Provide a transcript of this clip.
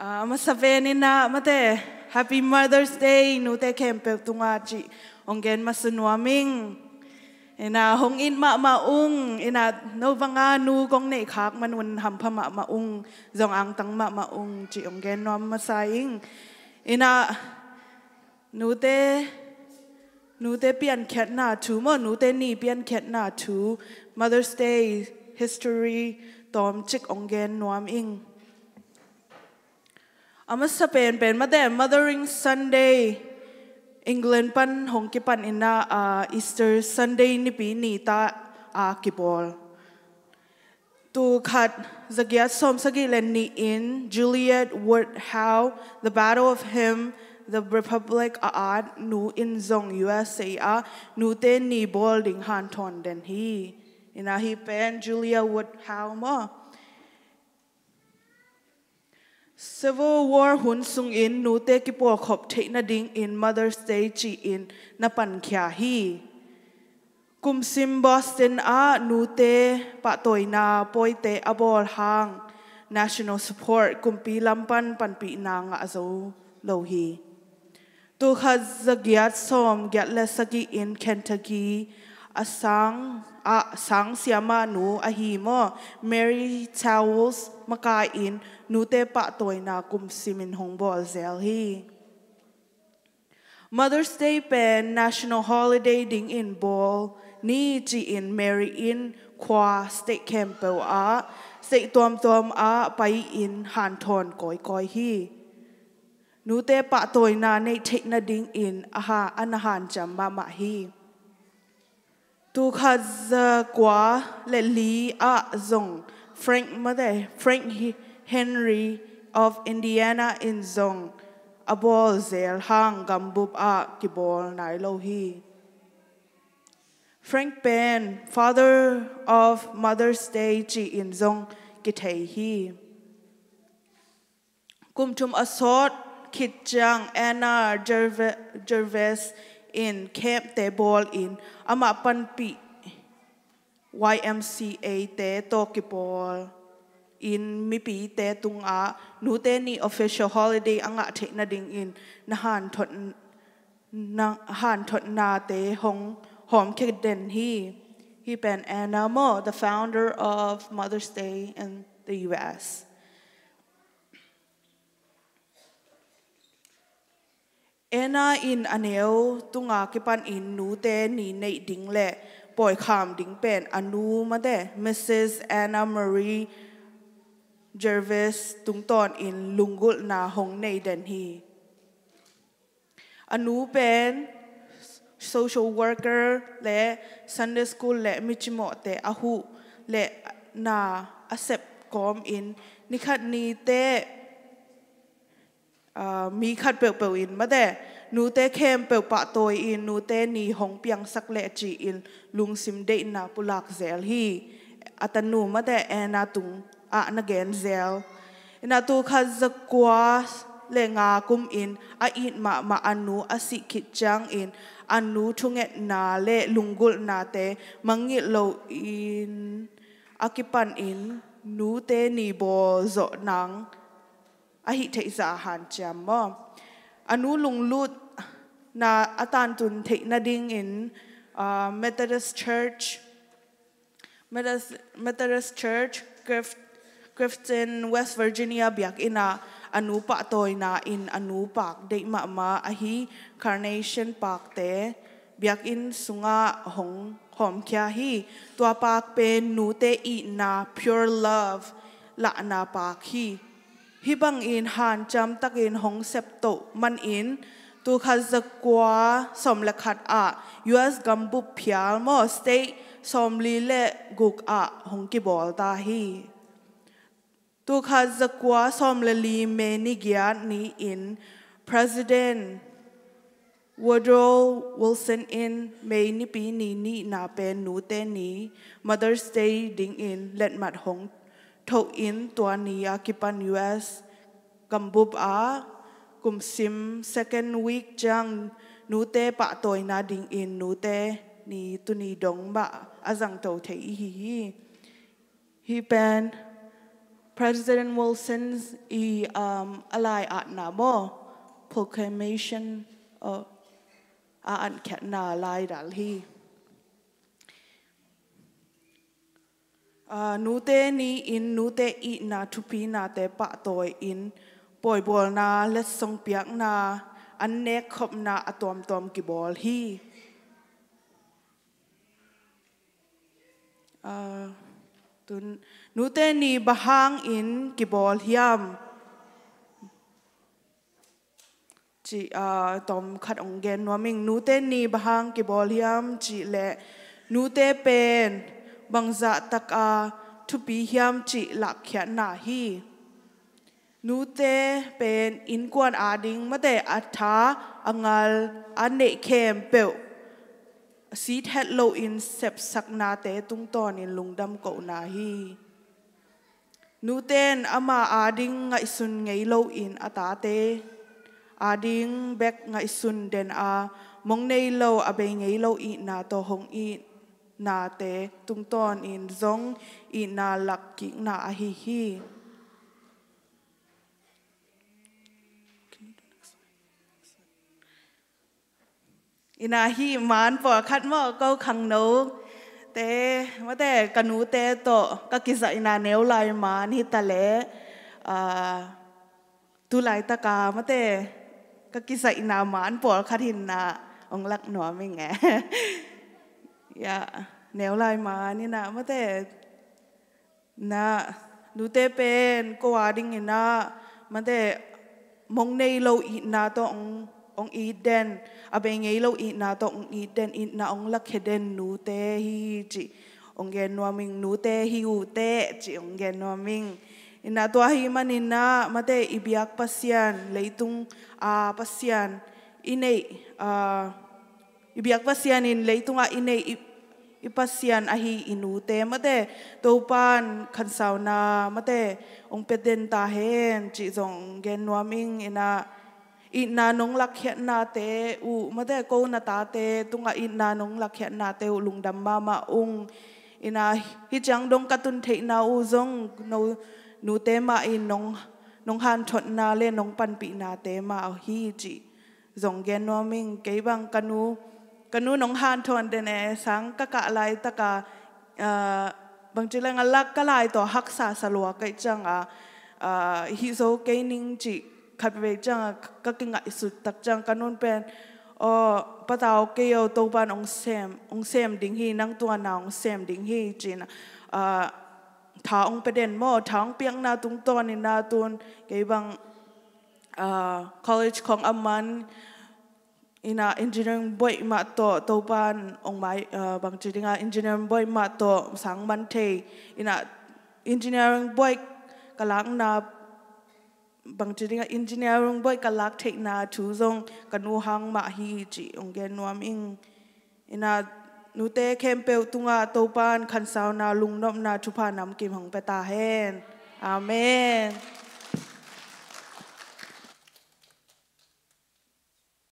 Ah, masavenin na mate. Happy Mother's Day nu te kempe tunga chi ongen masunuaming. Ina hong in ma maung ina no vanga nu kong nei khak manun ham pha ma maung zong ang tang ma maung chi ongen nom masaing. Ina nu te nu te pian khet na thu mo nu te ni pian khet na thu Mother's Day history tom chik ongen nuam ing. Ama sa pen pen made Mothering Sunday England pan hong pan ina uh, Easter Sunday ni pi ni ta a uh, kipol. Tu khat zagiat som sagi len ni in Juliet Ward how The Battle of Him the Republic a ad nu in zong USA a nu te ni bol ding han ton den hi. Ina hi pen Julia Wood how mo. Civil War hun sung in nu te ki po khop na ding in Mother's Day chi in na pan hi. Kum sim Boston a nu te pa toy na poi te abol hang national support kum pi lampan pan pi na nga zo lo hi. Tu kha zagiat som gyat le sagi in Kentucky asang a sang siama nu a hi mo Mary Towels maka in nu pa toy na kum simin hong bol zel hi. Mother's Day pen national holiday ding in bol ni ji in Mary in kwa state campo a state tom tom a pai in han thon koi koi hi. Nu te pa toy na nei take na ding in aha anahan jam ma ma hi. Tu khaz quá le li a zong Frank mother Frank Henry of Indiana in Zong, abol zel hang gambub a kibol nai lo hi. Frank penn father of Mother's Day chi in Zong kitay hi. Kumtum asot chang Anna Gervais in Camp Tebol in ama panpi YMCA te tokipol in mi pi te tung a nu te ni official holiday anga the na ding in na han thot na han na te hong hom ke den hi. He ben Anna Mo the founder of Mother's Day in the US Ena in aneo tunga ke pan in nu te ni nei ding le poi kham ding pen anu ma de Mrs Anna Marie Jervis tung ton in lungul na hong nei den hi. Anu pen social worker le Sunday school le michimo te ahu le na accept kom in ni khat ni te mi khat pe pe in mà de nu te kem pe pa tôi in nu te ni hong piang sắc lệ chi in lung sim de na pulak zel hi atanu ma de ena tung a na gen zel ina tu kha quá, le nga kum in a in ma ma anu a si khit chang in anu thunget na le lungul na te mangi lo in akipan in nu te ni bo zo nang a hi thei za han cham mo. Anu lung lut na atan tun thei na ding in uh, Methodist Church Methodist, Methodist Church Grift Grifton, West Virginia biak ina anu pa toy na in anu pak de ma ma ahi Carnation Park te biak in sunga hong hom kya hi. Tua pak pen nu te i na pure love la na pak hi ฮิบังอินหานจำตักอินหงเซปโตมันอินตัวขัดจักวาสมเลขัดอะยูเอสกัมบุพยาลมอสเตยสมลีเลกุกอะหงกีบอลตาฮีตัวขัดจักวาสมเลลีเมนิกยานนี้อิน president Woodrow Wilson in May ni pi บเป็นนูเตนี่ ni Mother's Day ding in let mat hong tho in tua ni a kipan US kambup a kum sim second week jang nu te pa toy na ding in nu te ni tu ni dong ba azang to the hi hi pen President Wilson's i um, alai at na mo proclamation uh, a an khat na lai dal hi นูเตนีอินนูเตอีนาทุพีนาเตปะตัวอินปอยบอลนาและสงเปียกนาอันเนคขบนาอตอมตอมกิบอลฮีตุนนูเตนีบะฮางอินกิบอลฮิมจีอาตอมขัดองเกนว่ามิงนูเตนีบะฮางกิบอลฮิมจีและนูเตเป็น a thu pi hiam chỉ lạc khia na hi. Nu te pen in quan a mà ma te tha angal an ne kèm pe si het lo in sep sak na te tung ton in lungdam ko na hi. Nu ten ama a ding ngai sun ngay lo in ata te. Ading bek ngai sun den a mong nei lo a be ngei lo i na to hong i na te tung ton in zong i na lak ki na a hi. Hi ina hi man po khat mo ko khang no. Te ma te kanu te to ka kisa ina neu lai man hi ta le. A, tu lai ta ka ma te ka kisa ina man khát hin na ong lak no mi nge. ยาแนวลายมานี่นะมาแต่นะดูเตเป็นกวาดิ่งนะมันแต่มองในโลาอีนาตององอีเดนอาเบงไงเรอีนาตองอีเดนอีนาองลักเฮเดนนูเตฮีจิองเกนวามิงนูเตฮิวเตจิองเกนวามิงอินาตัวฮิมันอินามาแต่อิบยักพัสยานเลยตุงอาพัสยานอินเออิบยักพัสยานอินเลยตุงอาอินเอ ipasian ahi inute, mate topan khansauna mate ong peden ta hen, chi zong gen nuaming ina ina nong lakhet na te u, mate ko na ta te, tunga ina nong lakhet na te u lungdam mama ung. Ina hi chang dong katun thei na u zong, no nu te ma in nong nong han thot na le nong pan pi na te ma hi chi. Zong gen no ke bang kanu กนูนงฮานทวนเดนเนสังกะกะไลตะกะบางจีเลงลักกะไลต่อฮักษาสลัวกจังอะฮิโซเกนิงจิขัดไปจังก็กิงอิสุดตักจังกนูนเป็นอ้ปะตาวเกียวตัวบ้านองเซมองเซมดิงฮีนังตัวนางเซมดิงฮีจีนะถ้องประเด็นมอท้องเปียงนาตุงตันน่นาตุนเกี่ยบัง college ของอามัน ina engineering boy ma to to ban ong mai uh, bang chi dinga engineering boy ma to sang man the ina engineering boy kalang na, bang chi dinga engineering boy kalak the na chu zong kanu hang ma hi chi ong gen nuam ing. Ina nu te kem pe tunga to pan khan sao na lung nom na chu pa nam kim hong pe ta hen. Amen.